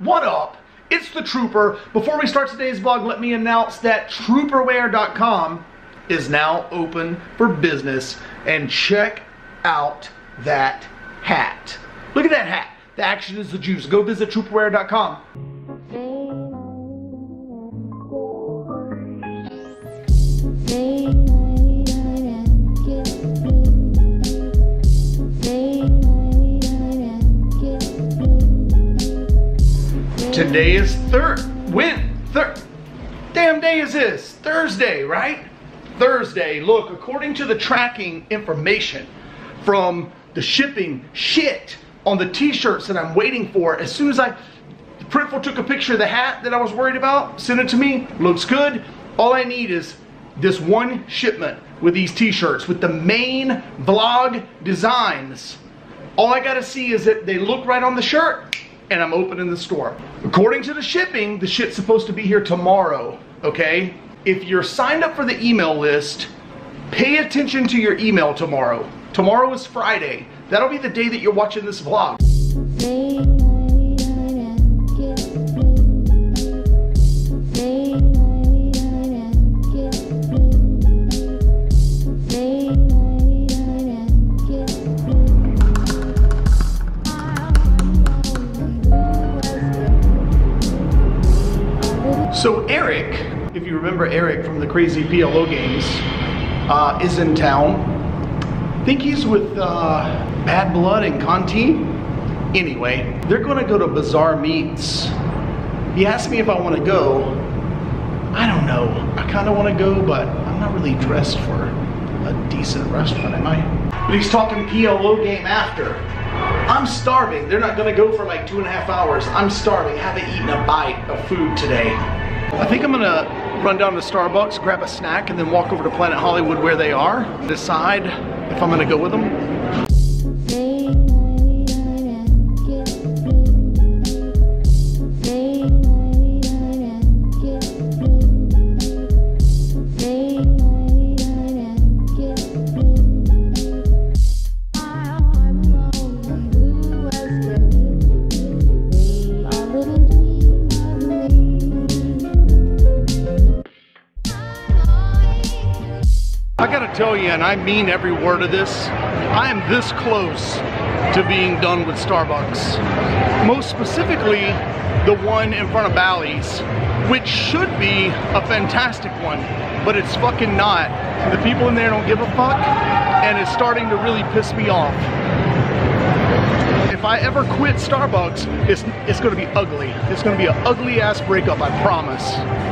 What up? It's the Trooper. Before we start today's vlog, let me announce that trooperwear.com is now open for business and check out that hat. Look at that hat. The action is the juice. Go visit trooperwear.com. Today is third. When? Third. Damn day is this? Thursday, right? Thursday. Look, according to the tracking information from the shipping shit on the t-shirts that I'm waiting for, as soon as I, Printful took a picture of the hat that I was worried about, sent it to me, looks good. All I need is this one shipment with these t-shirts with the main vlog designs. All I gotta see is that they look right on the shirt and I'm opening the store. According to the shipping, the shit's supposed to be here tomorrow, okay? If you're signed up for the email list, pay attention to your email tomorrow. Tomorrow is Friday. That'll be the day that you're watching this vlog. Crazy PLO games, uh, is in town. I think he's with uh, Bad Blood and Conti. Anyway, they're gonna go to Bazaar Meats. He asked me if I wanna go. I don't know. I kinda wanna go, but I'm not really dressed for a decent restaurant, am I? But he's talking PLO game after. I'm starving. They're not gonna go for like two and a half hours. I'm starving. Haven't eaten a bite of food today. I think I'm gonna run down to Starbucks, grab a snack, and then walk over to Planet Hollywood where they are, decide if I'm gonna go with them. I mean every word of this, I am this close to being done with Starbucks. Most specifically, the one in front of Bally's, which should be a fantastic one, but it's fucking not. The people in there don't give a fuck, and it's starting to really piss me off. If I ever quit Starbucks, it's, it's gonna be ugly. It's gonna be an ugly ass breakup, I promise.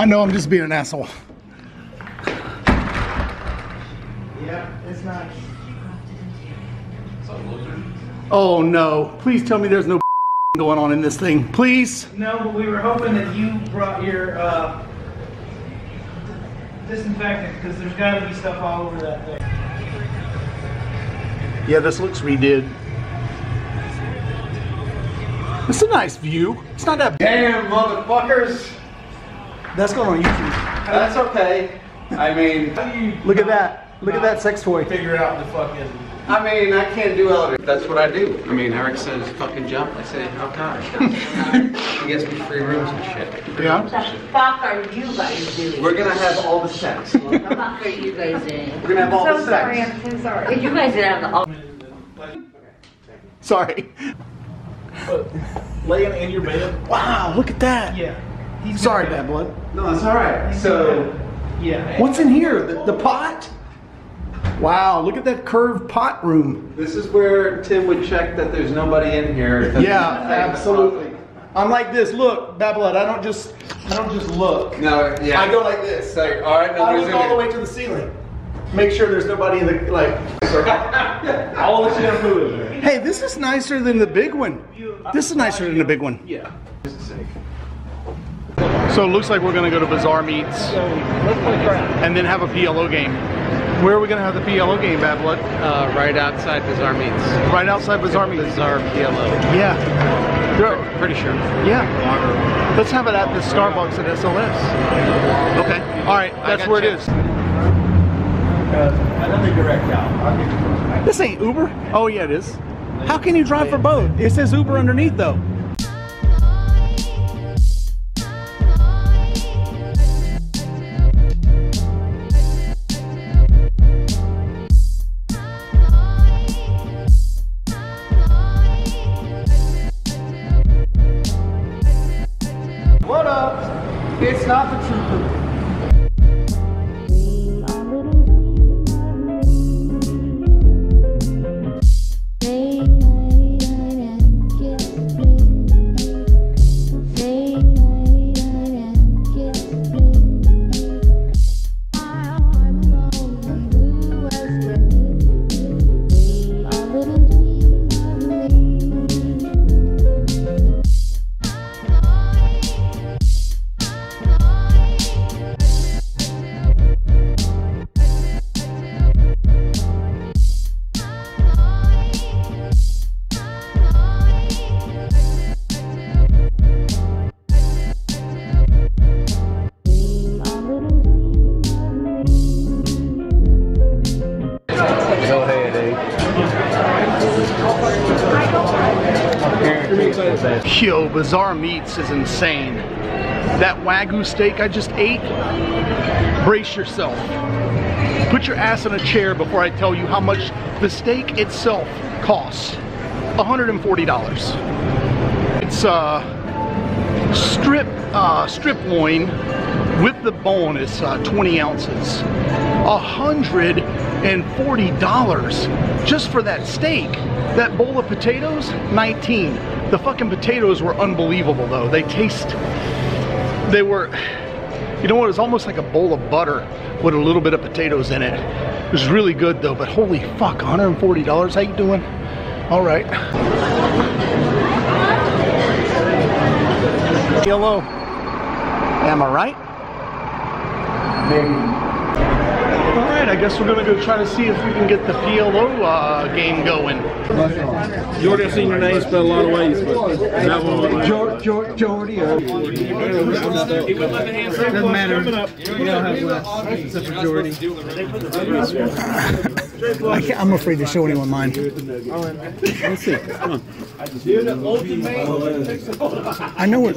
I know I'm just being an asshole. Yeah, it's nice. Oh no, please tell me there's no going on in this thing. Please. No, but we were hoping that you brought your uh, disinfectant because there's got to be stuff all over that thing. Yeah, this looks redid. It's a nice view. It's not that bad. Damn, motherfuckers! That's going on YouTube. That's okay. I mean, Look at that. Look at that sex toy. Figure out the fucking. I mean, I can't do elevator. That's what I do. I mean, Eric says fucking jump. I say how time. he gets me free rooms and shit. Yeah. What the fuck are you guys doing? We're gonna have all the sex. What the fuck are you guys doing? We're gonna have all the So sorry, sex. I'm so sorry. You guys didn't have the. Sorry. Laying in your bed? Wow, look at that. Yeah. He's Sorry, gonna- bad blood. No, it's all right. So, Yeah. What's in here? The, the pot? Wow, look at that curved pot room. this is where Tim would check that there's nobody in here. Yeah, absolutely. I'm like this. Look, bad blood. I don't just, I don't just look. No, yeah. I go like this. Say, all right, I nobody's look in all the way to the ceiling. Make sure there's nobody in the like. All the shampoo is there. Hey, this is nicer than the big one. This is nicer than the big one. Yeah. So it looks like we're gonna go to Bazaar Meats and then have a PLO game. Where are we gonna have the PLO game, Bad Blood? Uh, right outside Bazaar Meats. Right outside Bazaar Meats. Bazaar PLO. Yeah. Bro, Pretty sure. Yeah. Let's have it at the Starbucks at SLS. Okay. All right, that's where it you. is. Another direct out. This ain't Uber. Oh yeah, it is. How can you drive for both? It says Uber underneath though. What up? It's not the trooper. Yo, Bazaar Meats is insane. That Wagyu steak I just ate, brace yourself. Put your ass in a chair before I tell you how much the steak itself costs. $140. It's uh, strip, uh, strip loin with the bone is uh, 20 ounces. $140 just for that steak. That bowl of potatoes, 19. The fucking potatoes were unbelievable though. They taste, they were, you know what, it's almost like a bowl of butter with a little bit of potatoes in it. It was really good though, but holy fuck, $140. How you doing? All right. Hello. Am I right? All right, I guess we're gonna go try to see if we can get the PLO uh, game going. Jordy, I've seen your name spelled a lot of ways, but that one. George, George, Jordy, uh, doesn't matter. We all have less, except for Jordy. I I'm afraid to show anyone mine. Let's see. Come on. I know what.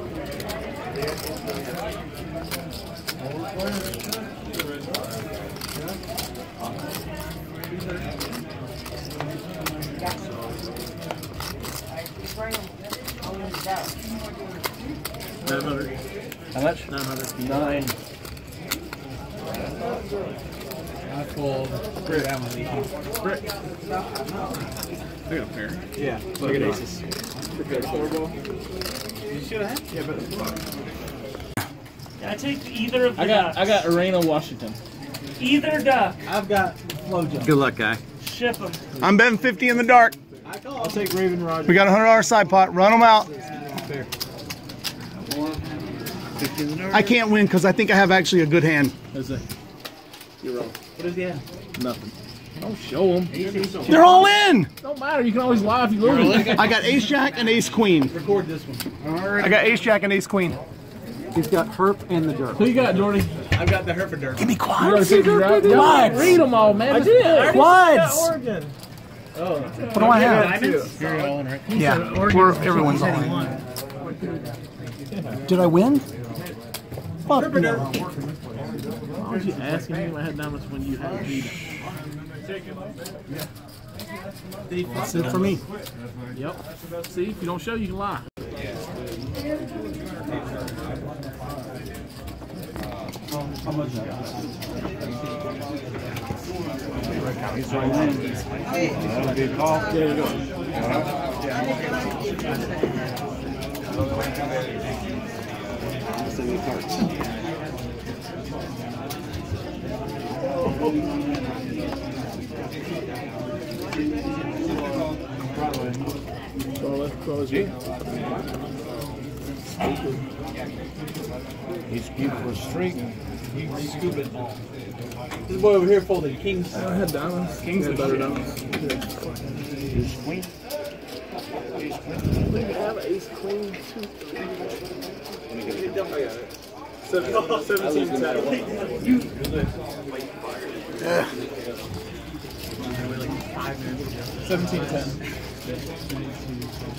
How much? Nine hundred. Nine. I pulled Brick. That one Brick. I got a pair. Yeah. Look at aces. I take either of the I got ducks. I got Arena Washington. either duck. I've got Flojo. Good luck, guy. Ship them. I'm betting 50 in the dark. I'll take Raven Roger. We got a $100 side pot. Run them out. I can't win because I think I have actually a good hand. Let's see. You're wrong. What is he at? Nothing. Don't show them. They're all in. Don't matter. You can always lie if you lose. I got ace jack and ace queen. Record this one. I got ace jack and ace queen. He's got Herp and the dirt. Who you got, Jordy? I've got the Herpader. Give me You quads. already said you right. Quads. Read them all, man. I did. Quads. Oregon. Oh. What do I have? Yeah, we're, everyone's on. Did I win? Fuck no. Why was you asking me if I had that much when you had beat That's it for me. Yep. See, if you don't show, you can lie. A call. You. He's cute for a streak. This boy over here folded kings. I had diamonds. Kings are better diamonds. His queen. We could have an ace queen two.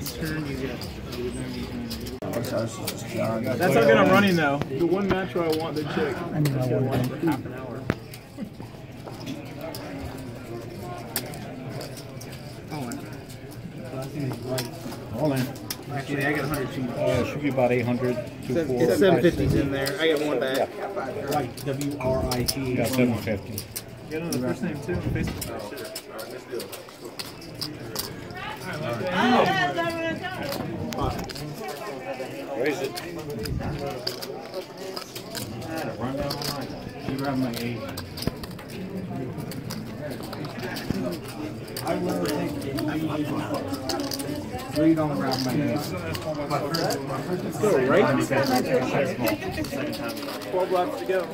Seventeen Seventeen ten. That's how good I'm running though. The one match where I want the chick. I need one for half an hour. Hold on. Actually, I got 100 feet. Uh, should be about 800. Two, It's 750s in there. I got one back. Right, W R I T. Got 750. You know the first name too on Facebook. Where is it? Run down all night. You grab my eight. I will take Three don't grab my eight. Let's go, right? 12 laps to go.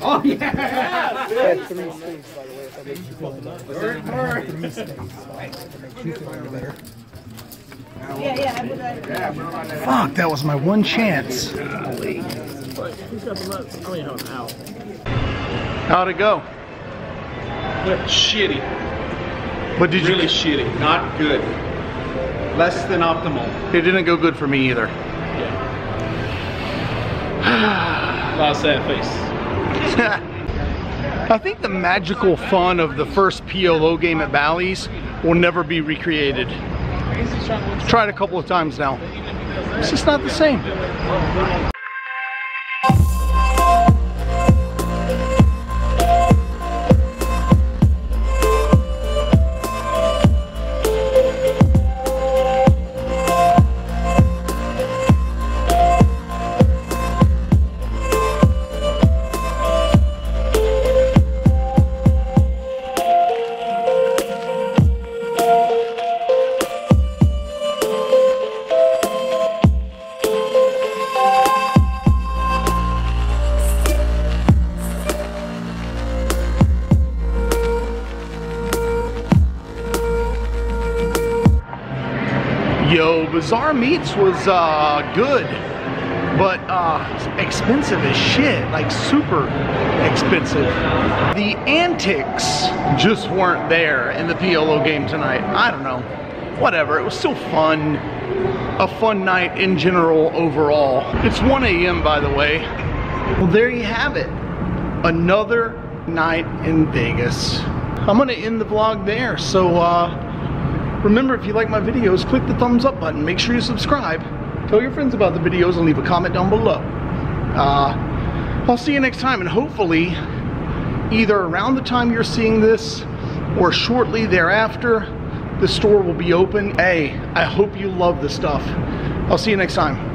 Oh, yeah! I had three states, by the way, if that makes you feel better. Fuck, that was my one chance. But who's got the nuts? I mean, I'm out. How'd it go? Shitty. What did Really you? Really shitty. Not good. Less than optimal. It didn't go good for me either. Lost that face. I think the magical fun of the first PLO game at Bally's will never be recreated. Tried a couple of times now. It's just not the same. Yo, Bazaar Meats was uh, good, but uh, expensive as shit, like super expensive. The antics just weren't there in the PLO game tonight. I don't know. Whatever, it was still fun. A fun night in general overall. It's 1 a.m. by the way. Well, there you have it. Another night in Vegas. I'm gonna end the vlog there, so uh, Remember, if you like my videos, click the thumbs up button. Make sure you subscribe. Tell your friends about the videos and leave a comment down below. Uh, I'll see you next time, and hopefully, either around the time you're seeing this or shortly thereafter, the store will be open. Hey, I hope you love the stuff. I'll see you next time.